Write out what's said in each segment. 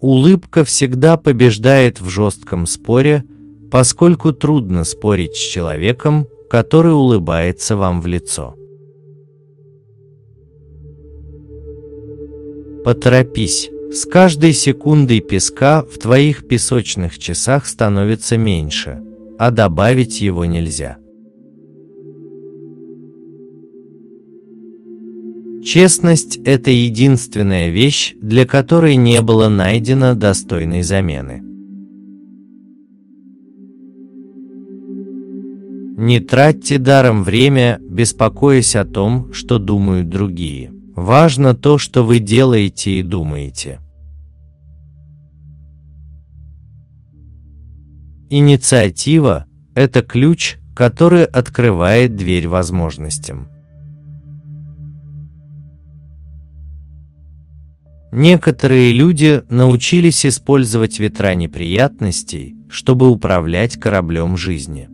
Улыбка всегда побеждает в жестком споре, поскольку трудно спорить с человеком, который улыбается вам в лицо. Поторопись. С каждой секундой песка в твоих песочных часах становится меньше, а добавить его нельзя. Честность – это единственная вещь, для которой не было найдено достойной замены. Не тратьте даром время, беспокоясь о том, что думают другие. Важно то, что вы делаете и думаете. Инициатива – это ключ, который открывает дверь возможностям. Некоторые люди научились использовать ветра неприятностей, чтобы управлять кораблем жизни.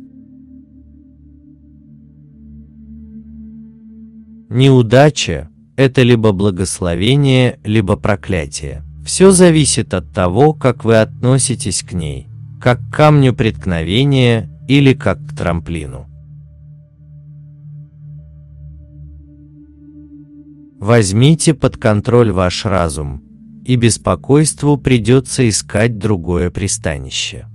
Неудача – это либо благословение, либо проклятие. Все зависит от того, как вы относитесь к ней, как к камню преткновения или как к трамплину. Возьмите под контроль ваш разум, и беспокойству придется искать другое пристанище.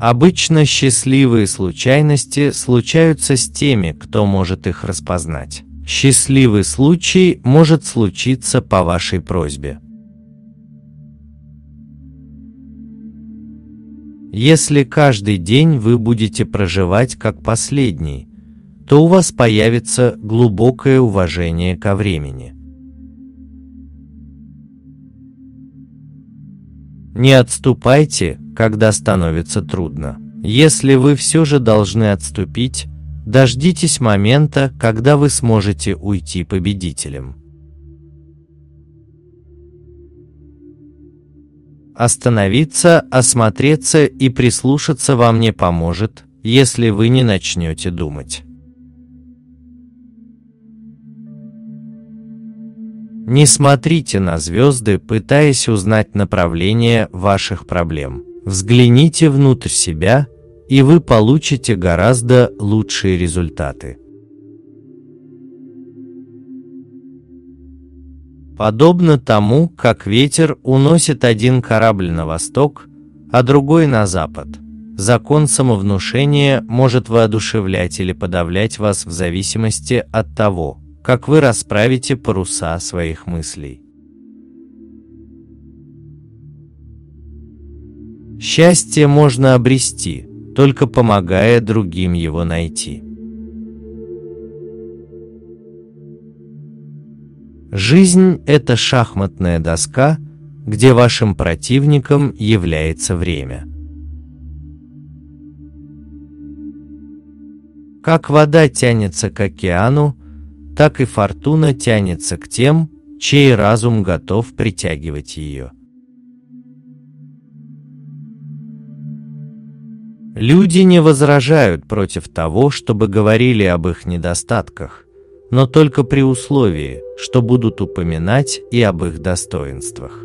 Обычно счастливые случайности случаются с теми, кто может их распознать. Счастливый случай может случиться по вашей просьбе. Если каждый день вы будете проживать как последний, то у вас появится глубокое уважение ко времени. Не отступайте, когда становится трудно. Если вы все же должны отступить, дождитесь момента, когда вы сможете уйти победителем. Остановиться, осмотреться и прислушаться вам не поможет, если вы не начнете думать. Не смотрите на звезды, пытаясь узнать направление ваших проблем. Взгляните внутрь себя, и вы получите гораздо лучшие результаты. Подобно тому, как ветер уносит один корабль на восток, а другой на запад, закон самовнушения может воодушевлять или подавлять вас в зависимости от того, как вы расправите паруса своих мыслей. Счастье можно обрести, только помогая другим его найти. Жизнь – это шахматная доска, где вашим противником является время. Как вода тянется к океану, так и фортуна тянется к тем, чей разум готов притягивать ее. Люди не возражают против того, чтобы говорили об их недостатках, но только при условии, что будут упоминать и об их достоинствах.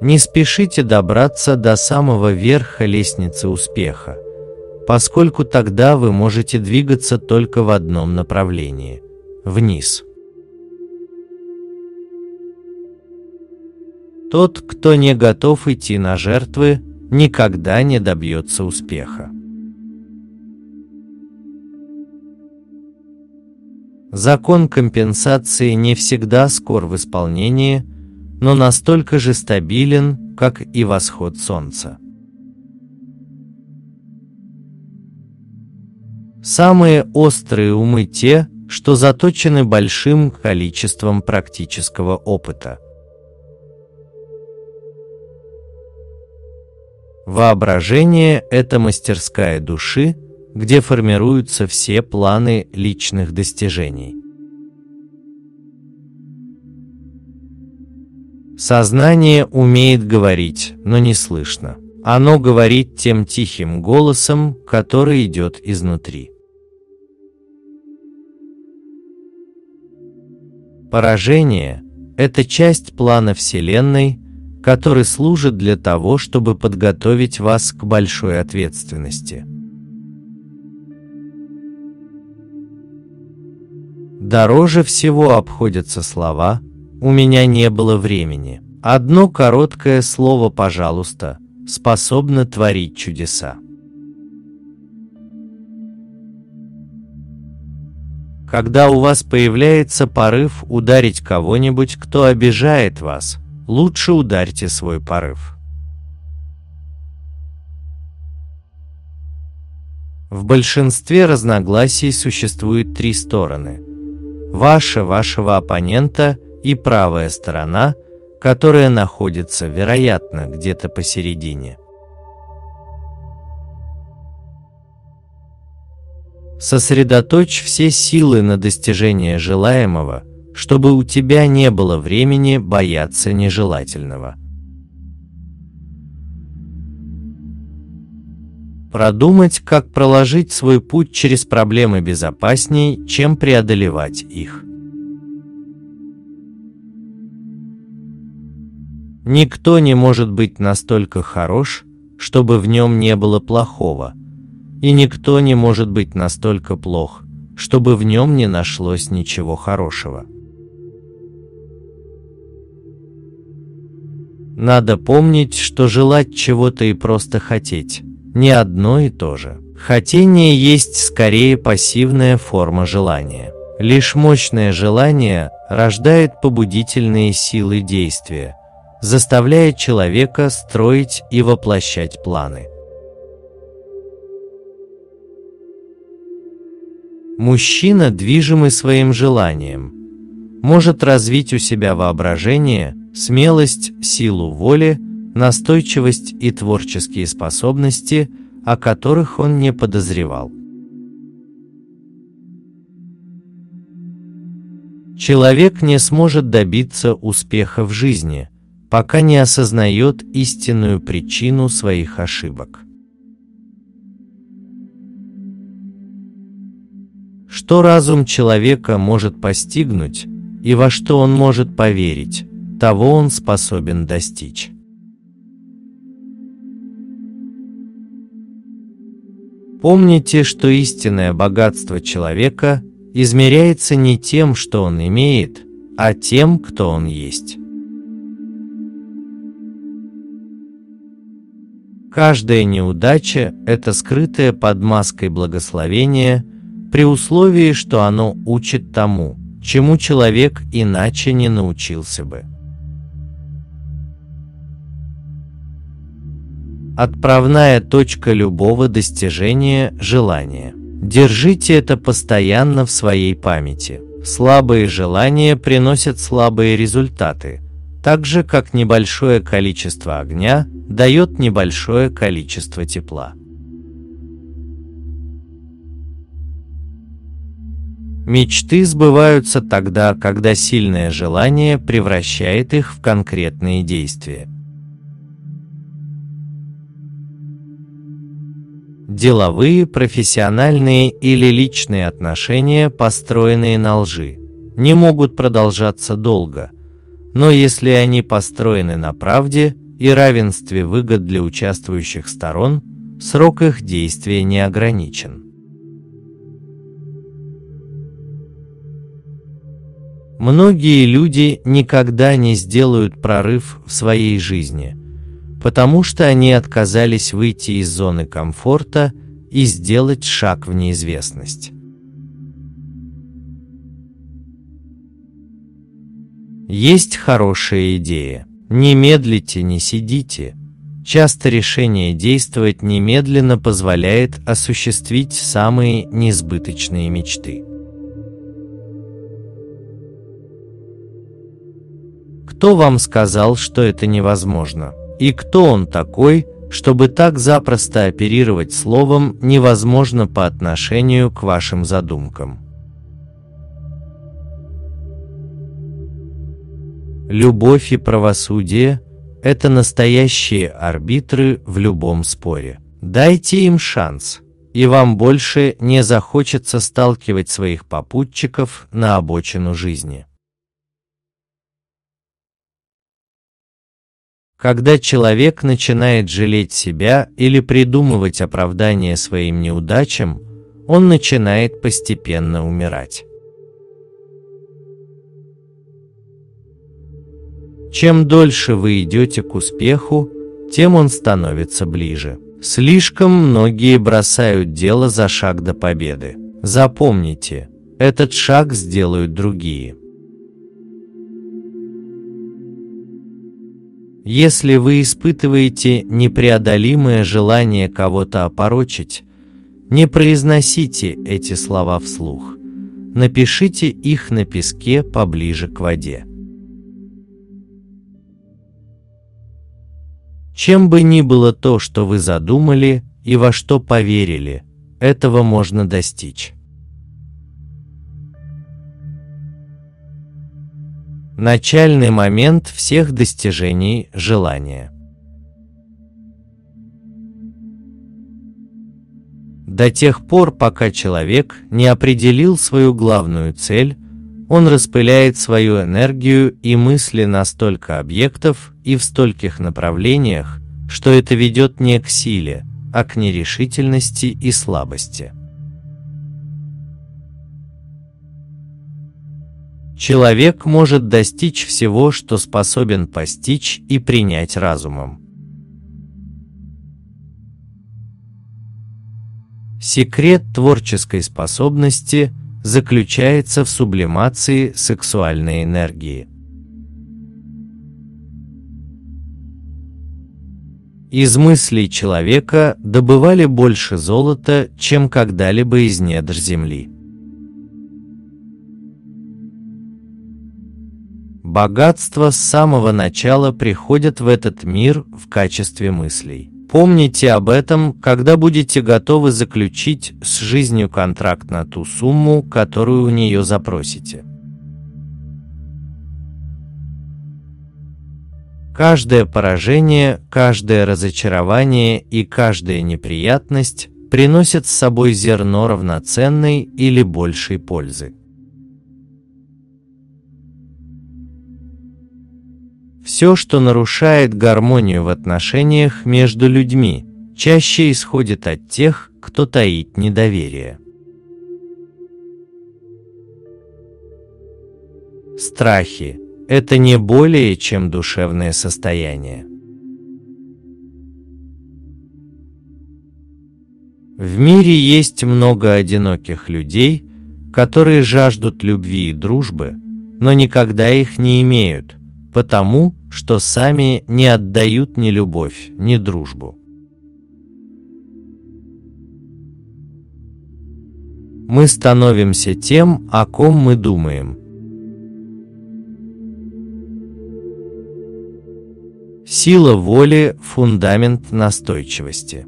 Не спешите добраться до самого верха лестницы успеха, поскольку тогда вы можете двигаться только в одном направлении – вниз. Тот, кто не готов идти на жертвы, никогда не добьется успеха. Закон компенсации не всегда скор в исполнении, но настолько же стабилен, как и восход солнца. Самые острые умы те, что заточены большим количеством практического опыта. Воображение – это мастерская души, где формируются все планы личных достижений. Сознание умеет говорить, но не слышно. Оно говорит тем тихим голосом, который идет изнутри. Поражение – это часть плана Вселенной, который служит для того, чтобы подготовить вас к большой ответственности. Дороже всего обходятся слова «у меня не было времени». Одно короткое слово «пожалуйста» способно творить чудеса. Когда у вас появляется порыв ударить кого-нибудь, кто обижает вас, лучше ударьте свой порыв. В большинстве разногласий существует три стороны. Ваша, вашего оппонента и правая сторона, которая находится, вероятно, где-то посередине. Сосредоточь все силы на достижение желаемого, чтобы у тебя не было времени бояться нежелательного. Продумать, как проложить свой путь через проблемы безопасней, чем преодолевать их. Никто не может быть настолько хорош, чтобы в нем не было плохого, и никто не может быть настолько плох, чтобы в нем не нашлось ничего хорошего. Надо помнить, что желать чего-то и просто хотеть – не одно и то же. Хотение есть скорее пассивная форма желания. Лишь мощное желание рождает побудительные силы действия, заставляя человека строить и воплощать планы. Мужчина, движимый своим желанием, может развить у себя воображение – смелость, силу воли, настойчивость и творческие способности, о которых он не подозревал. Человек не сможет добиться успеха в жизни, пока не осознает истинную причину своих ошибок. Что разум человека может постигнуть и во что он может поверить, того он способен достичь. Помните, что истинное богатство человека измеряется не тем, что он имеет, а тем, кто он есть. Каждая неудача – это скрытое под маской благословение, при условии, что оно учит тому, чему человек иначе не научился бы. Отправная точка любого достижения – желания. Держите это постоянно в своей памяти. Слабые желания приносят слабые результаты, так же как небольшое количество огня дает небольшое количество тепла. Мечты сбываются тогда, когда сильное желание превращает их в конкретные действия. Деловые, профессиональные или личные отношения, построенные на лжи, не могут продолжаться долго, но если они построены на правде и равенстве выгод для участвующих сторон, срок их действия не ограничен. Многие люди никогда не сделают прорыв в своей жизни – потому что они отказались выйти из зоны комфорта и сделать шаг в неизвестность. Есть хорошая идея. Не медлите, не сидите. Часто решение действовать немедленно позволяет осуществить самые несбыточные мечты. Кто вам сказал, что это невозможно? И кто он такой, чтобы так запросто оперировать словом невозможно по отношению к вашим задумкам? Любовь и правосудие – это настоящие арбитры в любом споре. Дайте им шанс, и вам больше не захочется сталкивать своих попутчиков на обочину жизни. Когда человек начинает жалеть себя или придумывать оправдание своим неудачам, он начинает постепенно умирать. Чем дольше вы идете к успеху, тем он становится ближе. Слишком многие бросают дело за шаг до победы. Запомните, этот шаг сделают другие. Если вы испытываете непреодолимое желание кого-то опорочить, не произносите эти слова вслух. Напишите их на песке поближе к воде. Чем бы ни было то, что вы задумали и во что поверили, этого можно достичь. Начальный момент всех достижений желания. До тех пор, пока человек не определил свою главную цель, он распыляет свою энергию и мысли на столько объектов и в стольких направлениях, что это ведет не к силе, а к нерешительности и слабости. Человек может достичь всего, что способен постичь и принять разумом. Секрет творческой способности заключается в сублимации сексуальной энергии. Из мыслей человека добывали больше золота, чем когда-либо из недр земли. Богатство с самого начала приходит в этот мир в качестве мыслей. Помните об этом, когда будете готовы заключить с жизнью контракт на ту сумму, которую у нее запросите. Каждое поражение, каждое разочарование и каждая неприятность приносят с собой зерно равноценной или большей пользы. Все, что нарушает гармонию в отношениях между людьми, чаще исходит от тех, кто таит недоверие. Страхи – это не более чем душевное состояние. В мире есть много одиноких людей, которые жаждут любви и дружбы, но никогда их не имеют, потому что сами не отдают ни любовь, ни дружбу. Мы становимся тем, о ком мы думаем. Сила воли – фундамент настойчивости.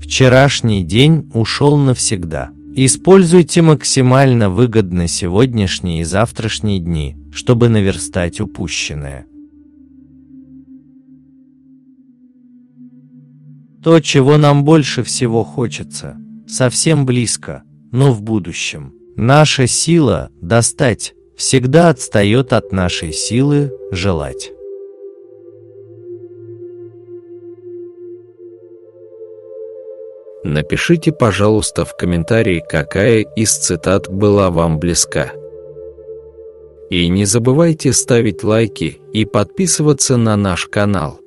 Вчерашний день ушел навсегда. Используйте максимально выгодно сегодняшние и завтрашние дни, чтобы наверстать упущенное. То, чего нам больше всего хочется, совсем близко, но в будущем. Наша сила достать всегда отстает от нашей силы желать. Напишите, пожалуйста, в комментарии, какая из цитат была вам близка. И не забывайте ставить лайки и подписываться на наш канал.